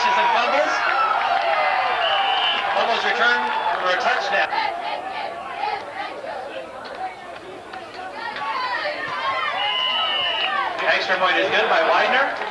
completions and fumbles. Fumbles return for a touchdown. Extra point is good by Widener.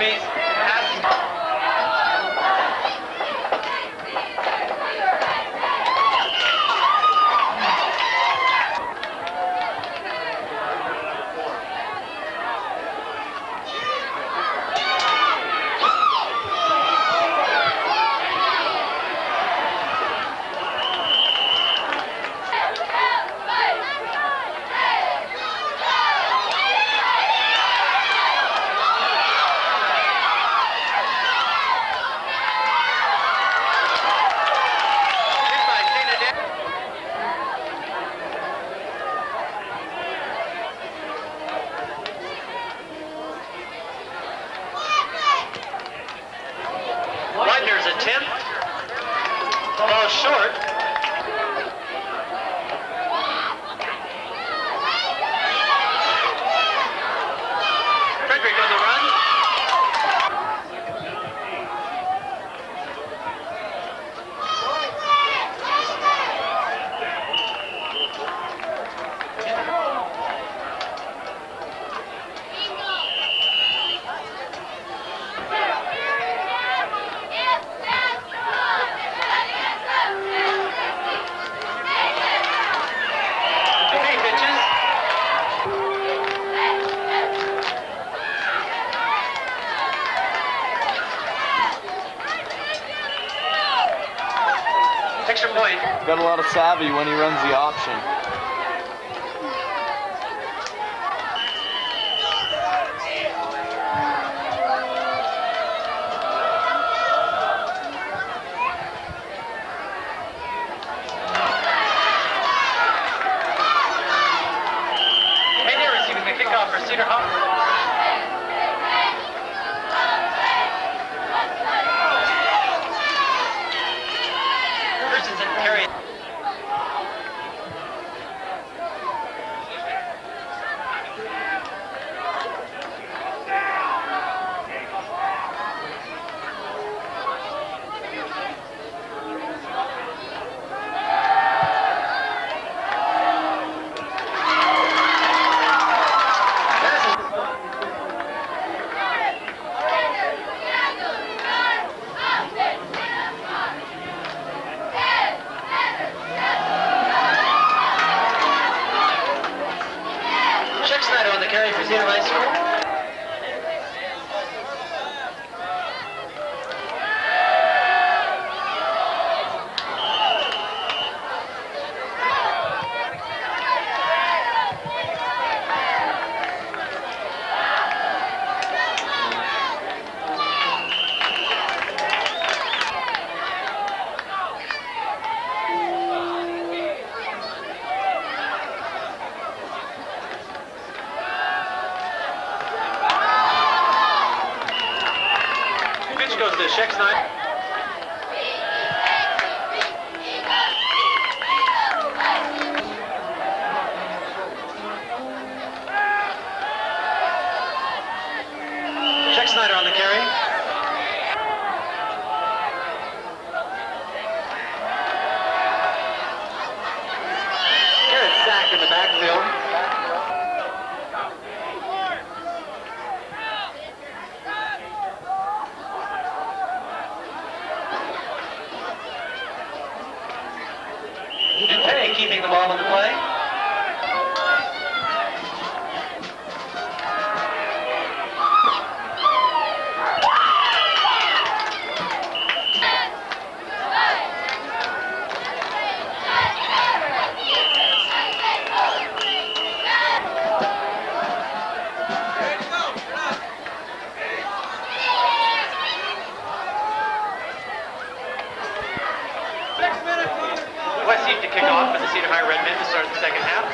teammates. savvy when he runs the option. Receiving the kickoff for Cedar Hawk. ball in play. high red men to start the second half.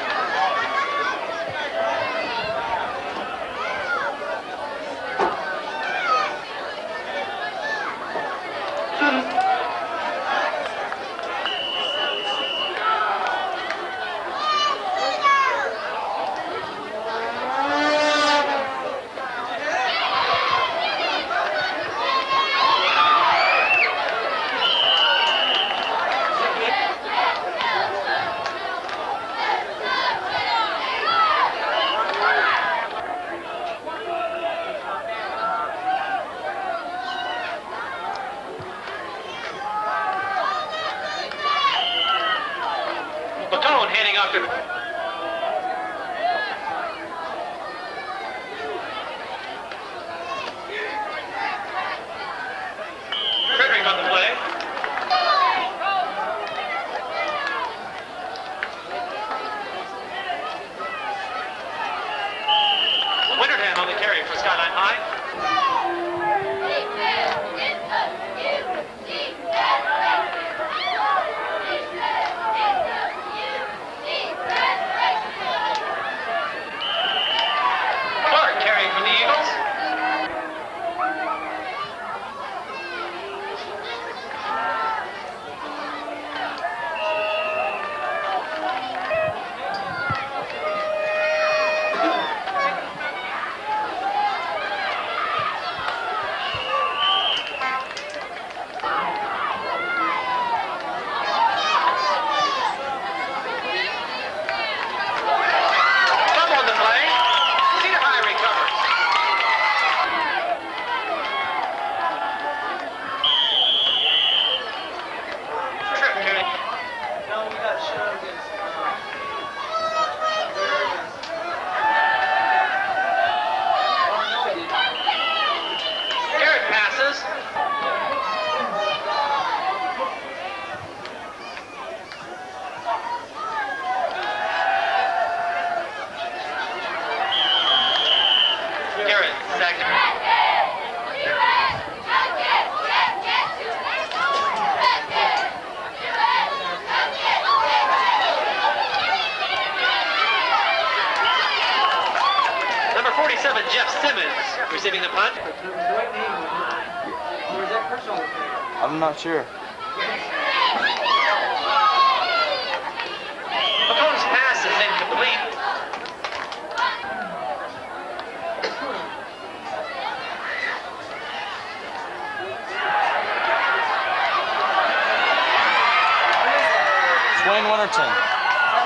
Jeff Simmons receiving the punt. I'm not sure. McCone's pass is incomplete. Swain Winterton.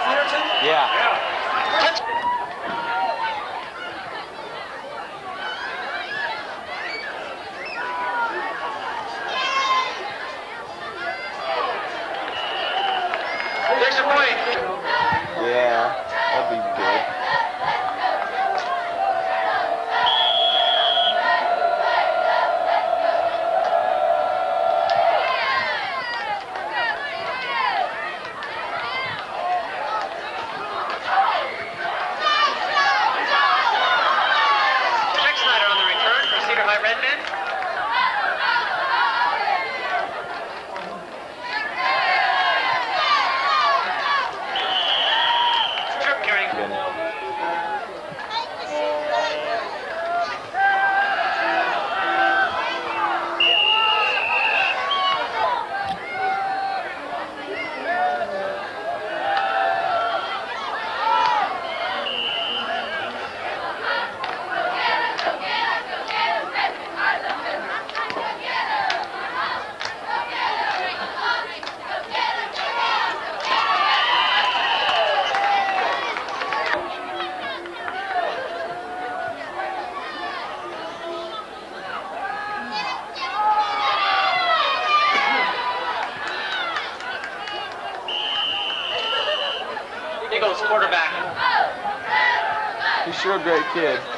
Winterton? Yeah. quarterback. He's sure a great kid.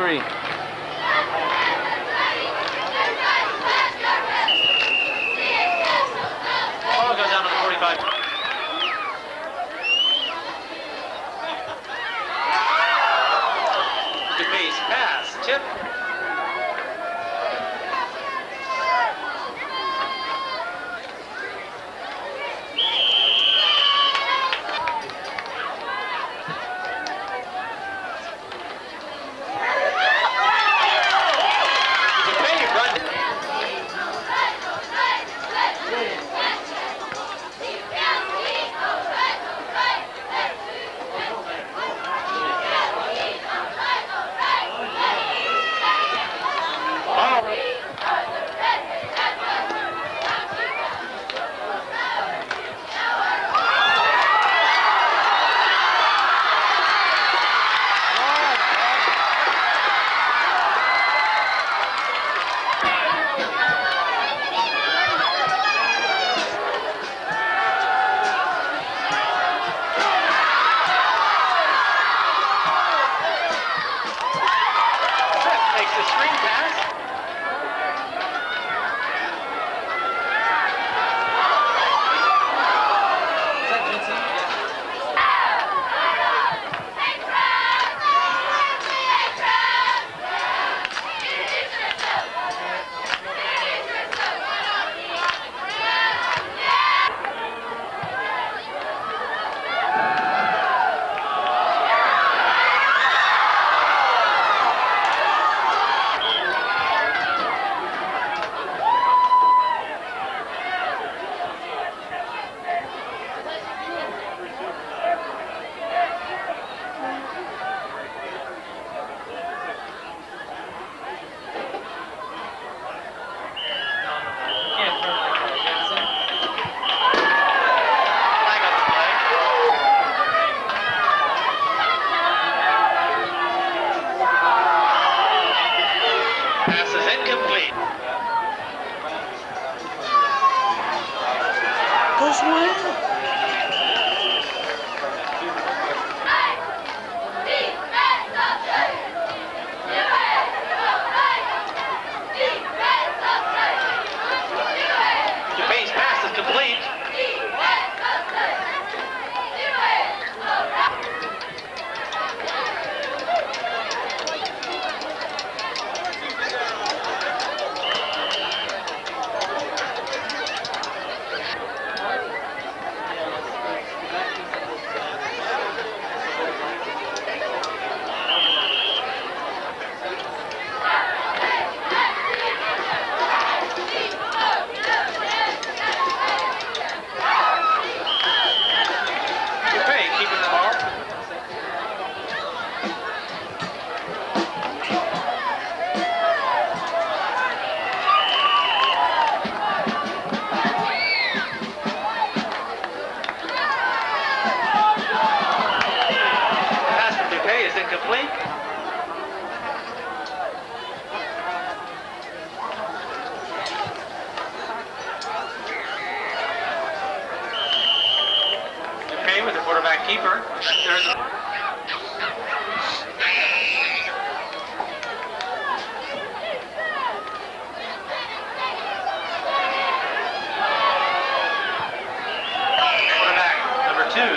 Three.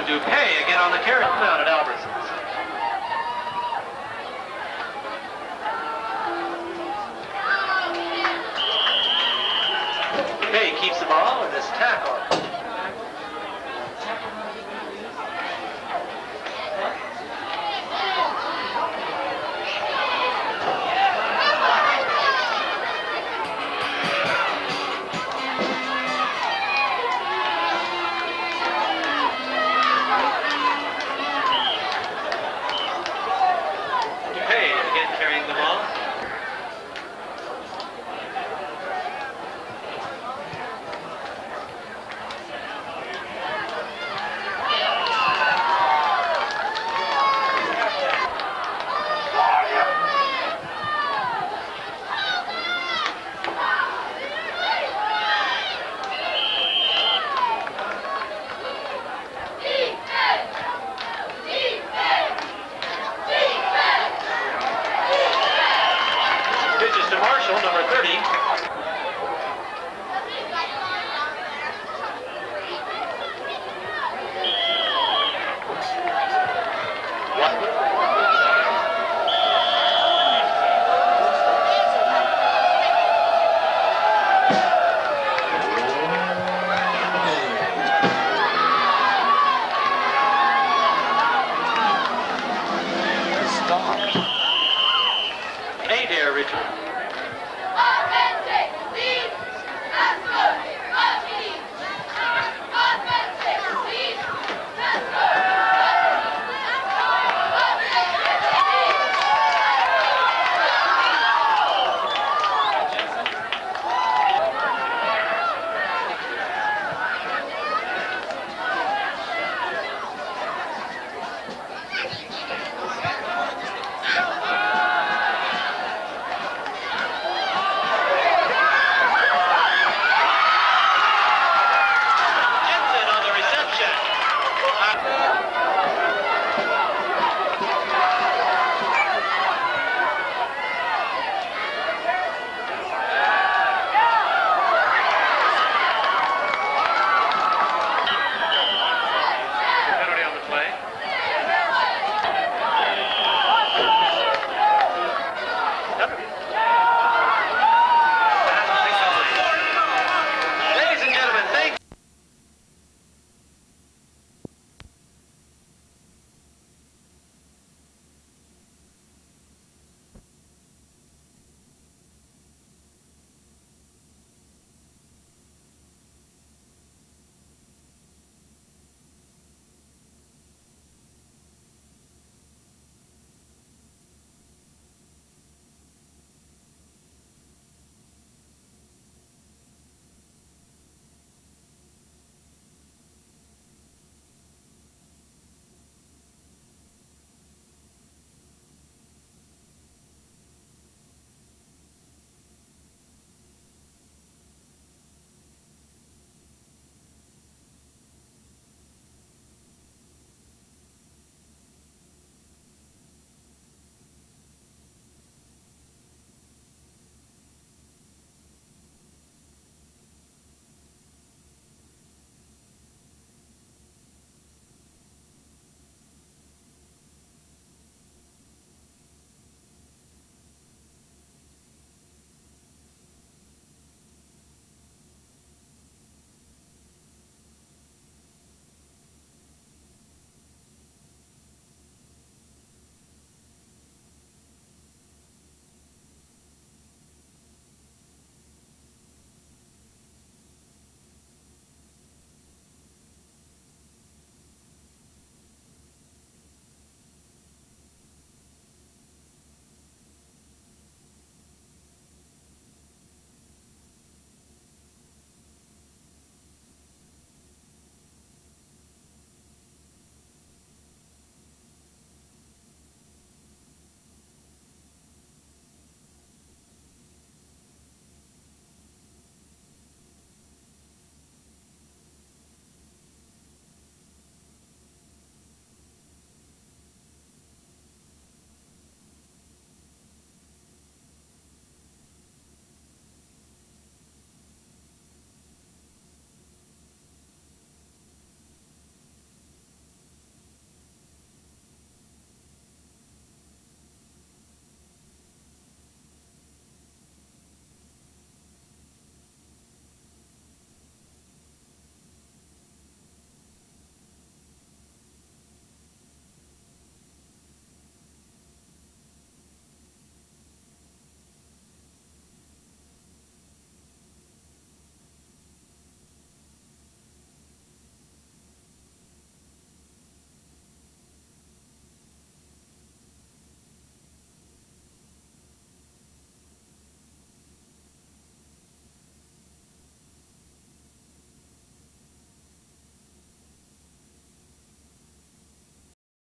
DuPaix, again on the carry down at Albertsons. DuPaix keeps the ball with his tackle.